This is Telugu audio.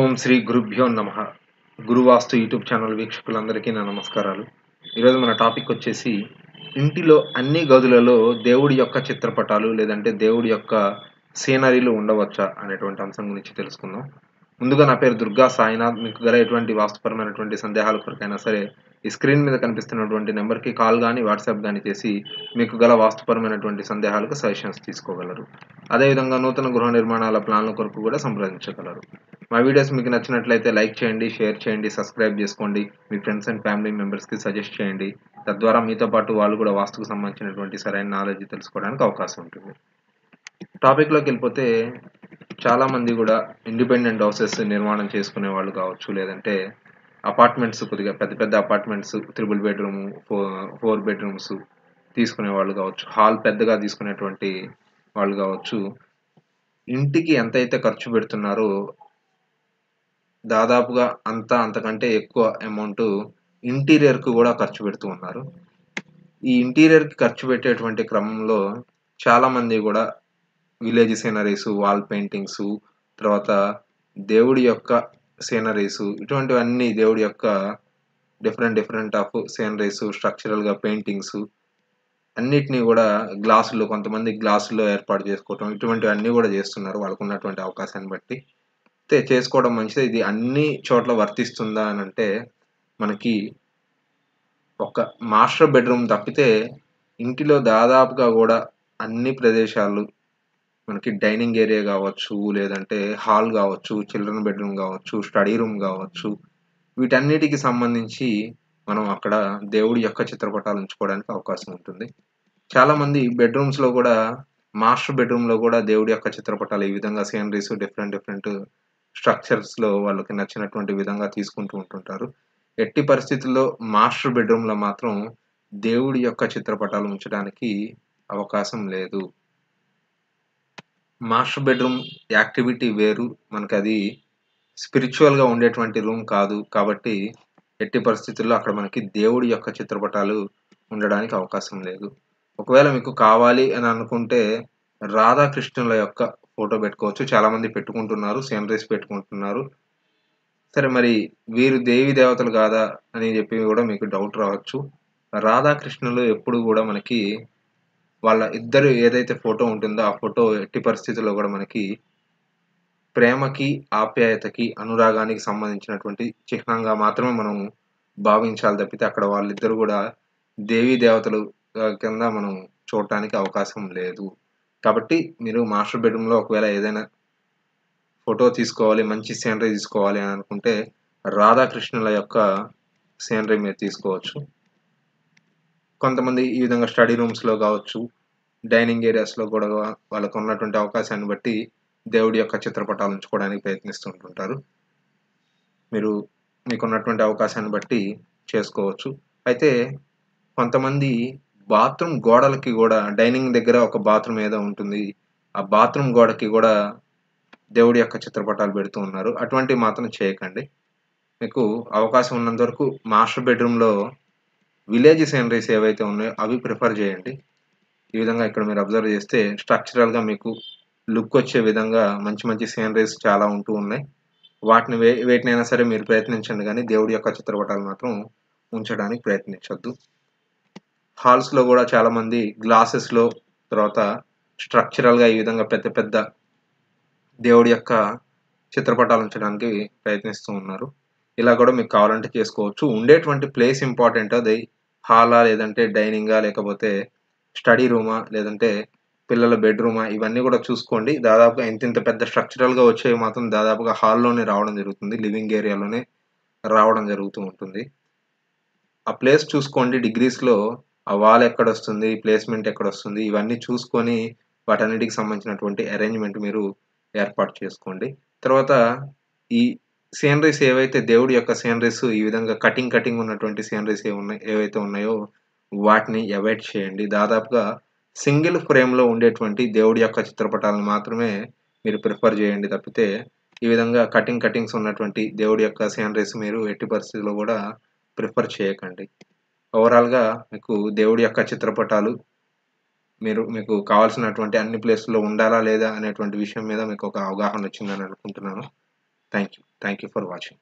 ఓం శ్రీ గురుభ్యో నమ. గురువాస్తు యూట్యూబ్ ఛానల్ వీక్షకులందరికీ నా నమస్కారాలు. ఈరోజు మన టాపిక్ వచ్చేసి ఇంటిలో అన్ని గదులలో దేవుడి యొక్క చిత్రపటాలు లేదంటే దేవుడి యొక్క సీనరీలు ఉండవచ్చా అనేటువంటి అంశం గురించి తెలుసుకుందాం. ముందుగా నా పేరు దుర్గా సాయినాథ్. మీకు గల ఎటువంటి వాస్తుపరమైనటువంటి సందేహాల కొరకైనా సరే ఈ స్క్రీన్ మీద కనిపిస్తున్నటువంటి నెంబర్కి కాల్ కానీ వాట్సాప్ కానీ చేసి మీకు గల వాస్తుపరమైనటువంటి సందేహాలకు సజెషన్స్ తీసుకోగలరు. అదేవిధంగా నూతన గృహ నిర్మాణాల ప్లాన్ల కొరకు కూడా సంప్రదించగలరు. మా వీడియోస్ మీకు నచ్చినట్లయితే లైక్ చేయండి షేర్ చేయండి సబ్స్క్రైబ్ చేసుకోండి. మీ ఫ్రెండ్స్ అండ్ ఫ్యామిలీ మెంబర్స్కి సజెస్ట్ చేయండి. తద్వారా మీతో పాటు వాళ్ళు కూడా వాస్తుకు సంబంధించినటువంటి సరైన నాలెడ్జ్ తెలుసుకోవడానికి అవకాశం ఉంటుంది. టాపిక్లోకి వెళ్ళిపోతే చాలామంది కూడా ఇండిపెండెంట్ హౌసెస్ నిర్మాణం చేసుకునే వాళ్ళు కావచ్చు లేదంటే అపార్ట్మెంట్స్ కొద్దిగా పెద్ద పెద్ద apartments triple bedroom four four bedrooms తీసుకునే వాళ్ళు కావచ్చు హాల్ పెద్దగా తీసుకునేటువంటి వాళ్ళు కావచ్చు. ఇంటికి ఎంతైతే ఖర్చు పెడుతున్నారో దాదాపుగా అంత అంతకంటే ఎక్కువ అమౌంట్ ఇంటీరియర్కు కూడా ఖర్చు పెడుతూ ఉన్నారు. ఈ ఇంటీరియర్కి ఖర్చు పెట్టేటువంటి క్రమంలో చాలామంది కూడా విలేజ్ సీనరీస్ వాల్ పెయింటింగ్స్ తర్వాత దేవుడి యొక్క సీనరీస్ ఇటువంటివన్నీ దేవుడి యొక్క డిఫరెంట్ డిఫరెంట్ ఆఫ్ సీనరీస్ స్ట్రక్చరల్గా పెయింటింగ్స్ అన్నిటినీ కూడా గ్లాసులో కొంతమంది గ్లాసుల్లో ఏర్పాటు చేసుకోవటం ఇటువంటివన్నీ కూడా చేస్తున్నారు. వాళ్ళకు ఉన్నటువంటి అవకాశాన్ని బట్టి చేసుకోవడం మంచిది. ఇది అన్ని చోట్ల వర్తిస్తుందా అని అంటే మనకి ఒక మాస్టర్ బెడ్రూమ్ తప్పితే ఇంటిలో దాదాపుగా కూడా అన్ని ప్రదేశాలు మనకి డైనింగ్ ఏరియా కావచ్చు లేదంటే హాల్ కావచ్చు చిల్డ్రన్ బెడ్రూమ్ కావచ్చు స్టడీ రూమ్ కావచ్చు వీటన్నిటికి సంబంధించి మనం అక్కడ దేవుడి యొక్క చిత్రపటాలు ఉంచుకోవడానికి అవకాశం ఉంటుంది. చాలామంది బెడ్రూమ్స్లో కూడా మాస్టర్ బెడ్రూమ్లో కూడా దేవుడి యొక్క చిత్రపటాలు ఈ విధంగా సీనరీస్ డిఫరెంట్ డిఫరెంట్ స్ట్రక్చర్స్లో వాళ్ళకి నచ్చినటువంటి విధంగా తీసుకుంటూ ఉంటుంటారు. ఎట్టి పరిస్థితుల్లో మాస్టర్ బెడ్రూమ్లో మాత్రం దేవుడి యొక్క చిత్రపటాలు ఉంచడానికి అవకాశం లేదు. మాస్టర్ బెడ్రూమ్ యాక్టివిటీ వేరు. మనకి అది స్పిరిచువల్గా ఉండేటువంటి రూమ్ కాదు. కాబట్టి ఎట్టి పరిస్థితుల్లో అక్కడ మనకి దేవుడి యొక్క చిత్రపటాలు ఉండడానికి అవకాశం లేదు. ఒకవేళ మీకు కావాలి అని అనుకుంటే రాధాకృష్ణుల యొక్క ఫోటో పెట్టుకోవచ్చు. చాలామంది పెట్టుకుంటున్నారు. సీనరీస్ పెట్టుకుంటున్నారు. సరే మరి వీరు దేవి దేవతలు కాదా అని చెప్పి కూడా మీకు డౌట్ రావచ్చు. రాధాకృష్ణులు ఎప్పుడు కూడా మనకి వాళ్ళ ఇద్దరు ఏదైతే ఫోటో ఉంటుందో ఆ ఫోటో ఎట్టి పరిస్థితుల్లో కూడా మనకి ప్రేమకి ఆప్యాయతకి అనురాగానికి సంబంధించినటువంటి చిహ్నంగా మాత్రమే మనం భావించాలి తప్పితే అక్కడ వాళ్ళిద్దరు కూడా దేవీ దేవతలు కింద మనం చూడటానికి అవకాశం లేదు. కాబట్టి మీరు మాస్టర్ బెడ్రూమ్లో ఒకవేళ ఏదైనా ఫోటో తీసుకోవాలి మంచి సీనరీ తీసుకోవాలి అని అనుకుంటే రాధాకృష్ణుల యొక్క సీనరీ మీరు తీసుకోవచ్చు. కొంతమంది ఈ విధంగా స్టడీ రూమ్స్లో కావచ్చు డైనింగ్ ఏరియాస్లో కూడా వాళ్ళకు ఉన్నటువంటి అవకాశాన్ని బట్టి దేవుడి యొక్క చిత్రపటాలు ఉంచుకోవడానికి ప్రయత్నిస్తుంటుంటారు మీరు మీకున్నటువంటి అవకాశాన్ని బట్టి చేసుకోవచ్చు. అయితే కొంతమంది బాత్రూమ్ గోడలకి కూడా డైనింగ్ దగ్గర ఒక బాత్రూమ్ ఏదో ఉంటుంది. ఆ బాత్రూమ్ గోడకి కూడా దేవుడి యొక్క చిత్రపటాలు పెడుతూ ఉన్నారు. అటువంటివి మాత్రం చేయకండి. మీకు అవకాశం ఉన్నంత వరకు మాస్టర్ బెడ్రూమ్లో విలేజ్ సీనరీస్ ఏవైతే ఉన్నాయో అవి ప్రిఫర్ చేయండి. ఈ విధంగా ఇక్కడ మీరు అబ్జర్వ్ చేస్తే స్ట్రక్చరల్గా మీకు లుక్ వచ్చే విధంగా మంచి మంచి సీనరీస్ చాలా ఉంటూ ఉన్నాయి. వాటిని వే వేటినైనా సరే మీరు ప్రయత్నించండి కానీ దేవుడి యొక్క చిత్రపటాలు మాత్రం ఉంచడానికి ప్రయత్నించొద్దు. హాల్స్లో కూడా చాలామంది గ్లాసెస్లో తర్వాత స్ట్రక్చరల్గా ఈ విధంగా పెద్ద పెద్ద దేవుడి యొక్క చిత్రపటాలు ఉంచడానికి ప్రయత్నిస్తూ ఉన్నారు. ఇలా కూడా మీకు కావాలంటే చేసుకోవచ్చు. ఉండేటువంటి ప్లేస్ ఇంపార్టెంట్ అది హాలా లేదంటే డైనింగా లేకపోతే స్టడీ రూమా లేదంటే పిల్లల బెడ్రూమా ఇవన్నీ కూడా చూసుకోండి. దాదాపుగా ఇంత ఇంత పెద్ద స్ట్రక్చరల్గా వచ్చేవి మాత్రం దాదాపుగా హాల్లోనే రావడం జరుగుతుంది. లివింగ్ ఏరియాలోనే రావడం జరుగుతూ ఉంటుంది. ఆ ప్లేస్ చూసుకోండి డిగ్రీస్లో ఆ వాల్ ఎక్కడ వస్తుంది ప్లేస్మెంట్ ఎక్కడ వస్తుంది ఇవన్నీ చూసుకొని వాటన్నిటికి సంబంధించినటువంటి అరేంజ్మెంట్ మీరు ఏర్పాటు చేసుకోండి. తర్వాత ఈ సీనరీస్ ఏవైతే దేవుడి యొక్క సీనరీస్ ఈ విధంగా కటింగ్ కటింగ్ ఉన్నటువంటి సీనరీస్ ఏమున్నాయి ఏవైతే ఉన్నాయో వాటిని అవాయిడ్ చేయండి. దాదాపుగా సింగిల్ ఫ్రేమ్లో ఉండేటువంటి దేవుడి యొక్క చిత్రపటాలను మాత్రమే మీరు ప్రిఫర్ చేయండి తప్పితే ఈ విధంగా కటింగ్ కటింగ్స్ ఉన్నటువంటి దేవుడి యొక్క సీనరీస్ మీరు ఎట్టి పరిస్థితుల్లో కూడా ప్రిఫర్ చేయకండి. ఓవరాల్గా మీకు దేవుడి యొక్క చిత్రపటాలు మీరు మీకు కావాల్సినటువంటి అన్ని ప్లేస్లో ఉండాలా లేదా అనేటువంటి విషయం మీద మీకు ఒక అవగాహన వచ్చిందని అనుకుంటున్నాను. Thank you thank you for watching.